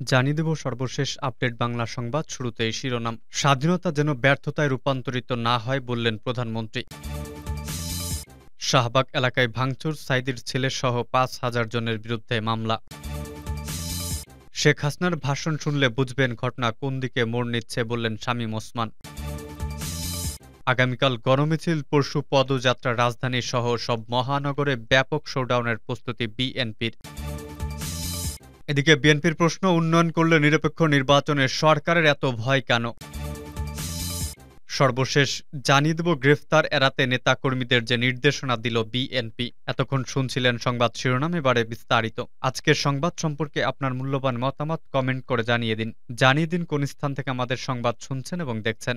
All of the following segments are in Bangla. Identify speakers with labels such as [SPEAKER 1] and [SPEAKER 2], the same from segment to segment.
[SPEAKER 1] জানিয়ে দেব সর্বশেষ আপডেট বাংলা সংবাদ শুরুতেই শিরোনাম। স্বাধীনতা যেন ব্যর্থতায় রূপান্তরিত না হয় বললেন প্রধানমন্ত্রী। শাহবাগ এলাকায় ভাঙচুর সাইদির ছেলে সহ পাঁচ হাজার জনের বিরুদ্ধে মামলা। শেখ হাসনার ভাষণ শুনলে বুঝবেন ঘটনা কোন দিকে মোড় নিচ্ছে বললেন শামীম ওসমান। আগামীকাল গণমিছিল, পরশু পদযাত্রা, রাজধানী সহ সব মহানগরে ব্যাপক শোডাউনের প্রস্তুতি বিএনপির। এদিকে বিএনপির প্রশ্ন, উন্নয়ন করলে নিরপেক্ষ নির্বাচনে সরকারের এত ভয় কেন? সর্বশেষ, জানিয়ে দেব গ্রেফতার এড়াতে নেতাকর্মীদের যে নির্দেশনা দিল বিএনপি। এতক্ষণ শুনছিলেন সংবাদ শিরোনাম, এবারে বিস্তারিত। আজকের সংবাদ সম্পর্কে আপনার মূল্যবান মতামত কমেন্ট করে জানিয়ে দিন। জানিয়ে দিন কোন স্থান থেকে আমাদের সংবাদ শুনছেন এবং দেখছেন।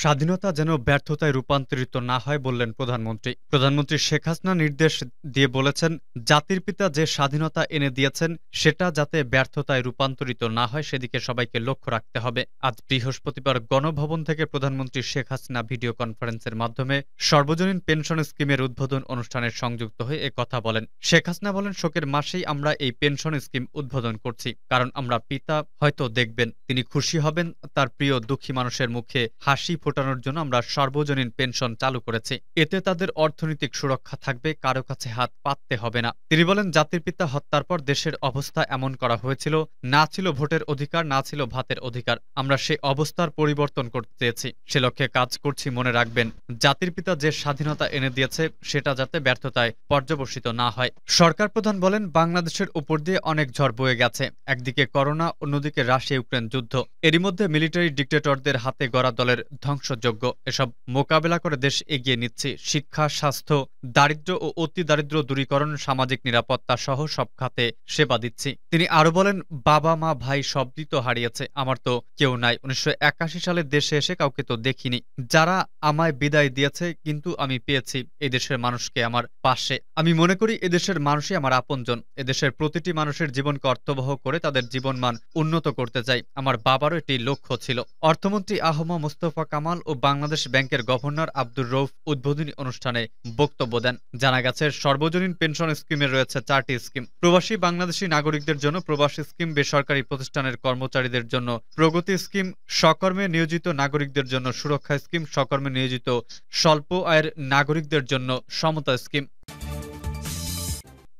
[SPEAKER 1] স্বাধীনতা যেন ব্যর্থতায় রূপান্তরিত না হয় বললেন প্রধানমন্ত্রী। প্রধানমন্ত্রী শেখ হাসিনা নির্দেশ দিয়ে বলেছেন, জাতির পিতা যে স্বাধীনতা এনে দিয়েছেন, সেটা যাতে ব্যর্থতায় রূপান্তরিত না হয়, সেদিকে সবাইকে লক্ষ্য রাখতে হবে। আজ বৃহস্পতিবার গণভবন থেকে প্রধানমন্ত্রী শেখ হাসিনা ভিডিও কনফারেন্সের মাধ্যমে সর্বজনীন পেনশন স্কিমের উদ্বোধন অনুষ্ঠানে সংযুক্ত হয়ে কথা বলেন। শেখ হাসিনা বলেন, শোকের মাসেই আমরা এই পেনশন স্কিম উদ্বোধন করছি, কারণ আমরা পিতা হয়তো দেখবেন, তিনি খুশি হবেন, তার প্রিয় দুঃখী মানুষের মুখে হাসি ফোটানোর জন্য আমরা সর্বজনীন পেনশন চালু করেছি। এতে তাদের অর্থনৈতিক সুরক্ষা থাকবে, কারও কাছে হাত পাততে হবে না। তিনি বলেন, জাতির পিতা হত্যার পর দেশের অবস্থা এমন করা হয়েছিল, না ছিল ভোটের অধিকার, না ছিল ভাতের অধিকার। আমরা সে অবস্থার পরিবর্তন করতে চেয়েছি। সে লক্ষ্যে কাজ করছি, মনে রাখবেন। জাতির পিতা যে স্বাধীনতা এনে দিয়েছে, সেটা যাতে ব্যর্থতায় পর্যবসিত না হয়। সরকার প্রধান বলেন, বাংলাদেশের উপর দিয়ে অনেক ঝড় বয়ে গেছে। একদিকে করোনা, অন্যদিকে রাশিয়া ইউক্রেন যুদ্ধ। এরই মধ্যে মিলিটারি ডিক্টেটরদের হাতে গড়া দলের ধ্বংসযোগ্য এসব মোকাবেলা করে দেশ এগিয়ে নিচ্ছে শিক্ষা, স্বাস্থ্য দারিদ্র ও অতি দারিদ্র দূরীকরণ, সামাজিক নিরাপত্তা সহ সব খাতে সেবা দিচ্ছি। তিনি আরও বলেন, বাবা, মা, ভাই সবই তো হারিয়েছে, আমার তো কেউ নাই। উনিশশো সালে দেশে এসে কাউকে তো দেখিনি। যারা আমায় বিদায় দিয়েছে, কিন্তু আমি পেয়েছি এদেশের মানুষকে আমার পাশে। আমি মনে করি এদেশের মানুষই আমার আপনজন। এদেশের প্রতিটি মানুষের জীবনকে অর্থবহ করে তাদের জীবনমান উন্নত করতে চাই। আমার বাবারও এটি লক্ষ্য ছিল। অর্থমন্ত্রী আহমা মুস্তফা কামাল ও বাংলাদেশ ব্যাংকের গভর্নর আব্দুর রৌফ উদ্বোধনী অনুষ্ঠানে বক্তব্য দেন। জানা গেছে, সর্বজনীন পেনশন স্কিমে রয়েছে চারটি স্কিম। প্রবাসী বাংলাদেশি নাগরিকদের জন্য প্রবাসী স্কিম, বেসরকারি প্রতিষ্ঠানের কর্মচারীদের জন্য প্রগতি স্কিম সকর্মে নিয়োজিত নাগরিকদের জন্য সুরক্ষা স্কিম সকর্মে নিয়োজিত স্বল্প আয়ের নাগরিকদের জন্য সমতা স্কিম।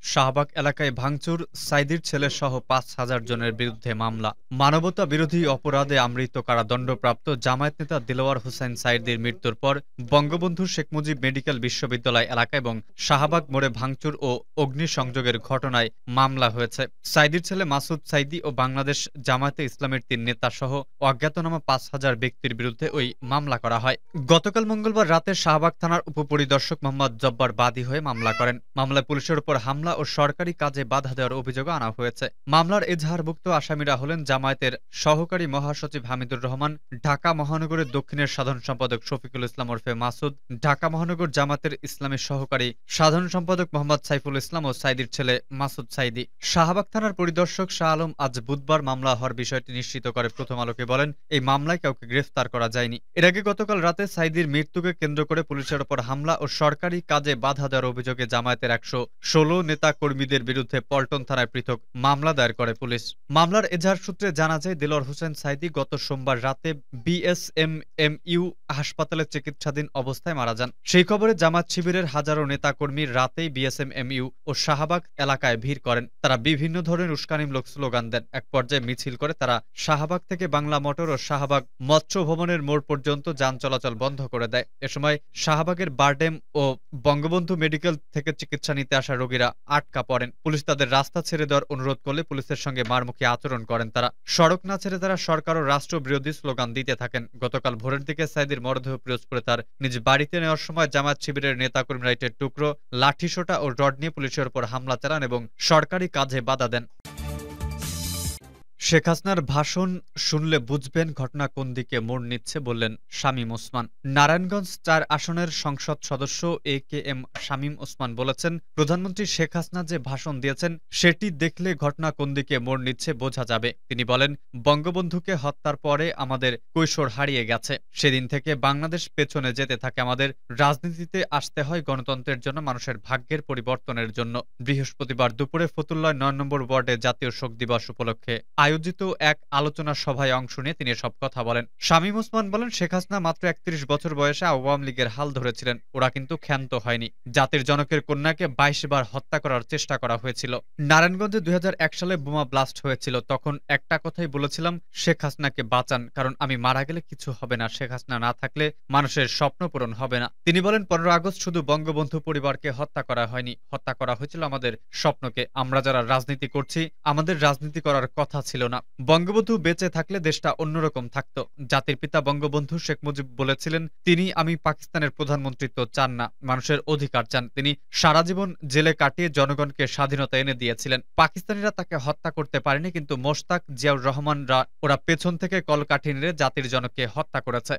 [SPEAKER 1] শাহবাগ এলাকায় ভাঙচুর, সাইদির ছেলে সহ পাঁচ হাজার জনের বিরুদ্ধে মামলা। মানবতা বিরোধী অপরাধে আমৃত কারাদণ্ডপ্রাপ্ত জামায়াত নেতা দিলওয়ার হোসেন সাইদির মৃত্যুর পর বঙ্গবন্ধু শেখ মুজিব মেডিকেল বিশ্ববিদ্যালয় এলাকা এবং শাহবাগ মোড়ে ভাঙচুর ও অগ্নিসংযোগের ঘটনায় মামলা হয়েছে। সাইদির ছেলে মাসুদ সাইদি ও বাংলাদেশ জামায়াতে ইসলামের তিন নেতা সহ অজ্ঞাতনামা পাঁচ হাজার ব্যক্তির বিরুদ্ধে ওই মামলা করা হয়। গতকাল মঙ্গলবার রাতে শাহবাগ থানার উপপরিদর্শক মোহাম্মদ জব্বার বাদী হয়ে মামলা করেন। মামলায় পুলিশের উপর হামলা ও সরকারি কাজে বাধা দেওয়ার অভিযোগ আনা হয়েছে। মামলার এজাহারভুক্ত আসামিরা হলেন জামায়াতের সহকারী মহাসচিব হামিদুর রহমান, ঢাকা মহানগরের দক্ষিণের সাধারণ সম্পাদক শফিকুল ইসলাম ওরফে মাসুদ, ঢাকা মহানগর জামাতের ইসলামের সহকারী সাধারণ সম্পাদক মোহাম্মদ সাইফুল ইসলাম ও সাইদির ছেলে মাসুদ সাইদি। শাহবাগ থানার পরিদর্শক শাহ আলম আজ বুধবার মামলা হওয়ার বিষয়টি নিশ্চিত করে। প্রথম আলোকে বলেন, এই মামলায় কাউকে গ্রেফতার করা যায়নি। এর আগে গতকাল রাতে সাইদির মৃত্যুকে কেন্দ্র করে পুলিশের ওপর হামলা ও সরকারি কাজে বাধা দেওয়ার অভিযোগে জামায়াতের একশো ষোলো নেতা কর্মীদের বিরুদ্ধে পল্টন থানায় পৃথক মামলা দায়ের করে পুলিশ। মামলার এজাহার সূত্রে জানা যায় দিলর হোসেন সাইদি গত সোমবার রাতে বিএসএমএমইউ হাসপাতালে চিকিৎসাধীন অবস্থায় মারা যান। সেই খবরে জামাত শিবিরের হাজারো নেতাকর্মী রাতেই বিএসএমএমইউ ও শাহবাগ এলাকায় ভিড় করেন। তারা বিভিন্ন ধরনের উস্কানিমূলক স্লোগান দেন। এক পর্যায়ে মিছিল করে তারা শাহবাগ থেকে বাংলা মোটর ও শাহবাগ মৎস্য ভবনের মোড় পর্যন্ত যান চলাচল বন্ধ করে দেয়। এ সময় শাহবাগের বারডেম ও বঙ্গবন্ধু মেডিকেল থেকে চিকিৎসা নিতে আসা রোগীরা আটকা পড়েন। পুলিশ তাদের রাস্তা ছেড়ে দেওয়ার অনুরোধ করলে পুলিশের সঙ্গে মারমুখী আচরণ করেন তারা। সড়ক না ছেড়ে তারা সরকার ও রাষ্ট্র বিরোধী স্লোগান দিতে থাকেন। গতকাল ভোরের দিকে সাইদির মরদেহ পিরোজপুরে তার নিজ বাড়িতে নেওয়ার সময় জামাত শিবিরের নেতাকর্মীরা ইটের টুকরো, লাঠিসোটা ও রড নিয়ে পুলিশের উপর হামলা চালান এবং সরকারি কাজে বাধা দেন। শেখ হাসনার ভাষণ শুনলে বুঝবেন ঘটনা কোন দিকে মোড় নিচ্ছে বললেন শামীম ওসমান। নারায়ণগঞ্জ চার আসনের সংসদ সদস্য A K M Shamim Osman বলেছেন, প্রধানমন্ত্রী শেখ হাসিনা যে ভাষণ দিয়েছেন, সেটি দেখলে ঘটনা কোন দিকে মোড় নিচ্ছে বোঝা যাবে। তিনি বলেন, বঙ্গবন্ধুকে হত্যার পরে আমাদের কৈশোর হারিয়ে গেছে। সেদিন থেকে বাংলাদেশ পেছনে যেতে থাকে আমাদের। রাজনীতিতে আসতে হয় গণতন্ত্রের জন্য, মানুষের ভাগ্যের পরিবর্তনের জন্য। বৃহস্পতিবার দুপুরে ফতুল্লায় নয় নম্বর ওয়ার্ডে জাতীয় শোক দিবস উপলক্ষে আয়োজিত এক আলোচনা সভায় অংশ নিয়ে তিনি সব কথা বলেন। শামীম ওসমান বলেন, শেখ হাসিনা মাত্র একত্রিশ বছর বয়সে আওয়ামী লীগের হাল ধরেছিলেন। ওরা কিন্তু ক্ষান্ত হয়নি। জাতির জনকের কন্যাকে বাইশ বার হত্যা করার চেষ্টা করা হয়েছিল। নারায়ণগঞ্জে দুই হাজার এক সালে বোমা ব্লাস্ট হয়েছিল। তখন একটা কথাই বলেছিলাম, শেখ হাসিনাকে বাঁচান, কারণ আমি মারা গেলে কিছু হবে না। শেখ হাসিনা না থাকলে মানুষের স্বপ্ন পূরণ হবে না। তিনি বলেন, পনেরো আগস্ট শুধু বঙ্গবন্ধু পরিবারকে হত্যা করা হয়নি। হত্যা করা হয়েছিল আমাদের স্বপ্নকে। আমরা যারা রাজনীতি করছি, আমাদের রাজনীতি করার কথা ছিল না। বঙ্গবন্ধু বেঁচে থাকলে দেশটা অন্যরকম থাকত। জাতির পিতা বঙ্গবন্ধু শেখ মুজিব বলেছিলেন, তিনি, আমি পাকিস্তানের প্রধানমন্ত্রিত্ব চান না, মানুষের অধিকার চান। তিনি সারা জীবন জেলে কাটিয়ে জনগণকে স্বাধীনতা এনে দিয়েছিলেন। পাকিস্তানিরা তাকে হত্যা করতে পারেনি, কিন্তু মোশতাক জিয়াউর রহমানরা ওরা পেছন থেকে কলকাঠি নেড়ে জাতির জনককে হত্যা করেছে।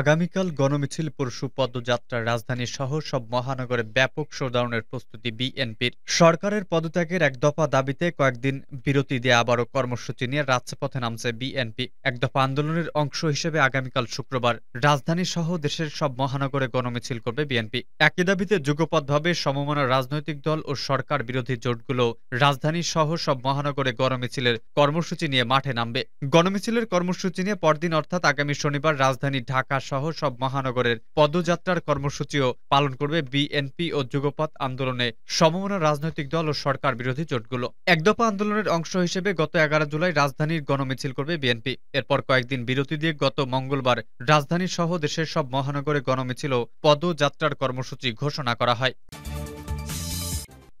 [SPEAKER 1] আগামীকাল গণমিছিল পরশু পদযাত্রার রাজধানী সহ সব মহানগরে ব্যাপক শোডাউনের প্রস্তুতি বিএনপির। সরকারের পদত্যাগের এক দফা দাবিতে কয়েকদিন বিরতি দিয়ে আবারও কর্মসূচি নিয়ে রাজপথে নামছে বিএনপি। এক দফা আন্দোলনের অংশ হিসেবে আগামীকাল শুক্রবার রাজধানী সহ দেশের সব মহানগরে গণমিছিল করবে বিএনপি। একই দাবিতে যুগপথভাবে সমমনা রাজনৈতিক দল ও সরকার বিরোধী জোটগুলো রাজধানী সহ সব মহানগরে গণমিছিলের কর্মসূচি নিয়ে মাঠে নামবে। গণমিছিলের কর্মসূচি নিয়ে পরদিন অর্থাৎ আগামী শনিবার রাজধানী ঢাকা সহ সব মহানগরের পদযাত্রার কর্মসূচিও পালন করবে বিএনপি ও যুগপথ আন্দোলনে সমমনা রাজনৈতিক দল ও সরকার বিরোধী জোটগুলো। একদফা আন্দোলনের অংশ হিসেবে গত এগারো জুলাই রাজধানীর গণমিছিল করবে বিএনপি। এরপর কয়েকদিন বিরতি দিয়ে গত মঙ্গলবার রাজধানী সহ দেশের সব মহানগরে গণমিছিল ও পদযাত্রার কর্মসূচি ঘোষণা করা হয়।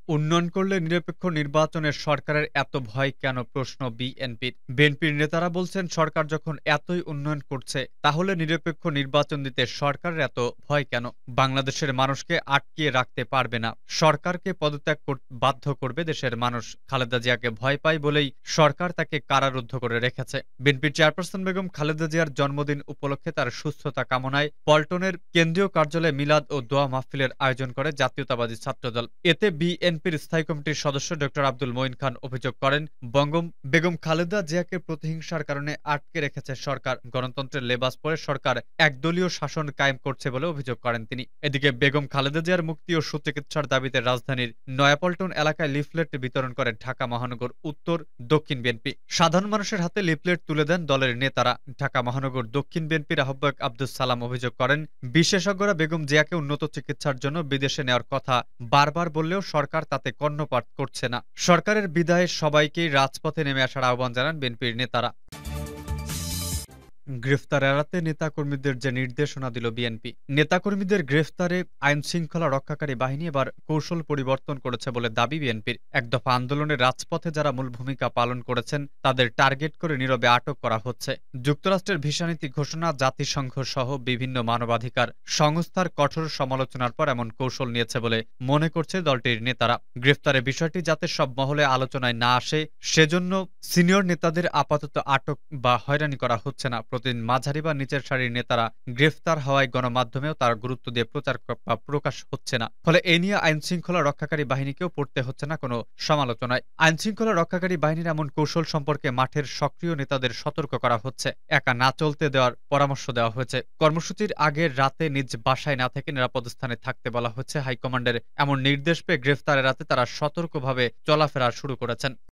[SPEAKER 1] উন্নয়ন করলে নিরপেক্ষ নির্বাচনের সরকারের এত ভয় কেন প্রশ্ন বিএনপির। বিএনপির নেতারা বলছেন, সরকার যখন এতই উন্নয়ন করছে, তাহলে নিরপেক্ষ নির্বাচন দিতে সরকারের এত ভয় কেন? বাংলাদেশের মানুষকে আটকিয়ে রাখতে পারবে না। সরকারকে পদত্যাগ বাধ্য করবে দেশের মানুষ। খালেদা জিয়াকে ভয় পায় বলেই সরকার তাকে কারারুদ্ধ করে রেখেছে। বিএনপির চেয়ারপারসন বেগম খালেদা জিয়ার জন্মদিন উপলক্ষে তার সুস্থতা কামনায় পল্টনের কেন্দ্রীয় কার্যালয়ে মিলাদ ও দোয়া মাহফিলের আয়োজন করে জাতীয়তাবাদী ছাত্রদল। এতে বিএন বিএনপির স্থায়ী কমিটির সদস্য ড আব্দুল মঈন খান অভিযোগ করেন, বঙ্গম বেগম খালেদা জিয়াকে প্রতিহিংসার কারণে আটকে রেখেছে সরকার। গণতন্ত্রের লেবাস পরে সরকার একদলীয় শাসন কায়েম করছে বলে অভিযোগ করেন তিনি। এদিকে বেগম খালেদা জিয়ার মুক্তি ও সুচিকিৎসার দাবিতে রাজধানীর নয়াপল্টন এলাকায় লিফলেট বিতরণ করে ঢাকা মহানগর উত্তর দক্ষিণ বিএনপি। সাধারণ মানুষের হাতে লিফলেট তুলে দেন দলের নেতারা। ঢাকা মহানগর দক্ষিণ বিএনপির আহ্বায়ক আব্দুল সালাম অভিযোগ করেন, বিশেষজ্ঞরা বেগম জিয়াকে উন্নত চিকিৎসার জন্য বিদেশে নেওয়ার কথা বারবার বললেও সরকার তাতে কর্ণপাত করছে না। সরকারের বিদায়ে সবাইকেই রাজপথে নেমে আসার আহ্বান জানান বিএনপির নেতারা। গ্রেফতার এড়াতে নেতাকর্মীদের যে নির্দেশনা দিল বিএনপি। নেতাকর্মীদের গ্রেফতারে আইন শৃঙ্খলা রক্ষাকারী বাহিনী এবার কৌশল পরিবর্তন করেছে বলে দাবি বিএনপির। এক দফা আন্দোলনে রাজপথে যারা মূল ভূমিকা পালন করেছেন, তাদের টার্গেট করে নীরবে আটক করা হচ্ছে। যুক্তরাষ্ট্রের ভিসানীতি ঘোষণা, জাতিসংঘ সহ বিভিন্ন মানবাধিকার সংস্থার কঠোর সমালোচনার পর এমন কৌশল নিয়েছে বলে মনে করছে দলটির নেতারা। গ্রেফতারের বিষয়টি যাতে সব মহলে আলোচনায় না আসে, সেজন্য সিনিয়র নেতাদের আপাতত আটক বা হয়রানি করা হচ্ছে না। প্রতিদিন মাঝারি বা নিচের সারির নেতারা গ্রেফতার হওয়ায় গণমাধ্যমেও তার গুরুত্ব দিয়ে প্রচার বা প্রকাশ হচ্ছে না। ফলে এ নিয়ে আইন শৃঙ্খলা রক্ষাকারী বাহিনীকেও পড়তে হচ্ছে না কোনো সমালোচনায়। আইন শৃঙ্খলা রক্ষাকারী বাহিনীর এমন কৌশল সম্পর্কে মাঠের সক্রিয় নেতাদের সতর্ক করা হচ্ছে। একা না চলতে দেওয়ার পরামর্শ দেওয়া হয়েছে। কর্মসূচির আগের রাতে নিজ বাসায় না থেকে নিরাপদ স্থানে থাকতে বলা হচ্ছে। হাইকমান্ডের এমন নির্দেশ পেয়ে গ্রেফতারের রাতে তারা সতর্কভাবে চলাফেরা শুরু করেছেন।